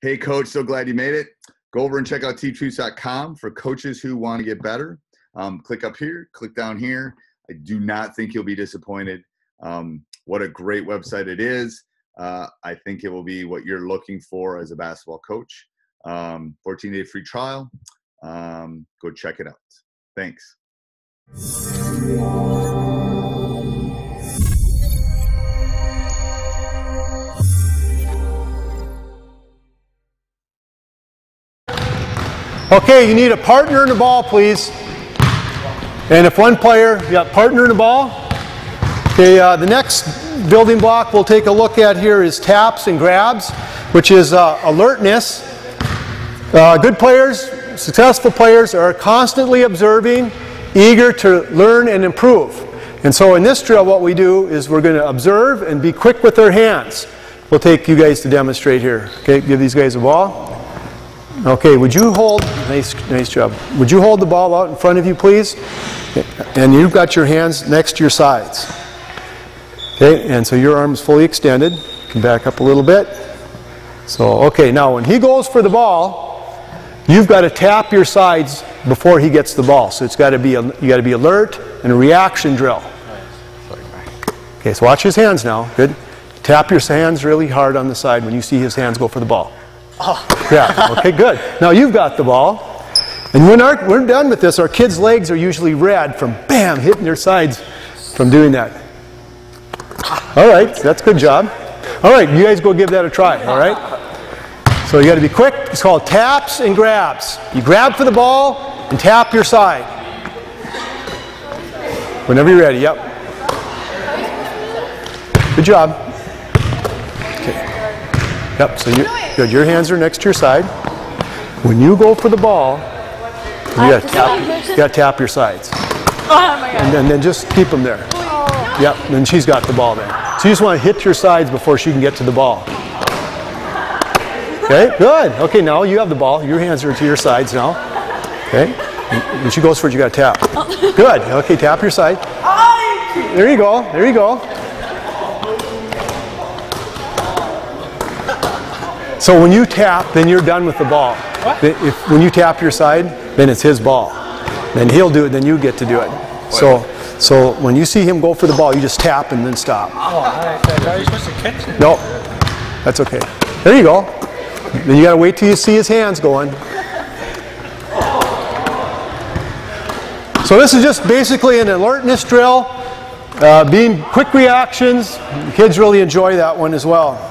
Hey, coach, so glad you made it. Go over and check out teachhoops.com for coaches who want to get better. Um, click up here, click down here. I do not think you'll be disappointed. Um, what a great website it is. Uh, I think it will be what you're looking for as a basketball coach. Um, 14 day free trial. Um, go check it out. Thanks. Okay, you need a partner in the ball, please. And if one player, yeah, partner in the ball. Okay, uh, the next building block we'll take a look at here is taps and grabs, which is uh, alertness. Uh, good players, successful players are constantly observing, eager to learn and improve. And so in this drill, what we do is we're going to observe and be quick with our hands. We'll take you guys to demonstrate here. Okay, give these guys a ball. Okay, would you hold, nice, nice job. Would you hold the ball out in front of you, please? And you've got your hands next to your sides. Okay, and so your arm's fully extended. You can back up a little bit. So, okay, now when he goes for the ball, you've got to tap your sides before he gets the ball. So it's got to be, you got to be alert and a reaction drill. Okay, so watch his hands now. Good. Tap your hands really hard on the side when you see his hands go for the ball. Oh. Yeah, okay, good. Now you've got the ball. And when our, we're done with this, our kids' legs are usually red from bam, hitting their sides from doing that. All right, that's good job. All right, you guys go give that a try, all right? So you got to be quick. It's called taps and grabs. You grab for the ball and tap your side. Whenever you're ready, yep. Good job. Yep, so you good. Your hands are next to your side. When you go for the ball, you got to tap, you got to tap your sides. Oh my god. And then, then just keep them there. Oh. Yep, then she's got the ball then. So you just want to hit your sides before she can get to the ball. Okay, good. Okay, now you have the ball. Your hands are to your sides now. Okay, when she goes for it, you got to tap. Good. Okay, tap your side. There you go. There you go. So when you tap, then you're done with the ball. What? If, when you tap your side, then it's his ball. Then he'll do it, then you get to do it. So, so when you see him go for the ball, you just tap and then stop. Oh, I thought I supposed to catch it. No, that's okay. There you go. Then you got to wait till you see his hands going. So this is just basically an alertness drill, uh, being quick reactions. Kids really enjoy that one as well.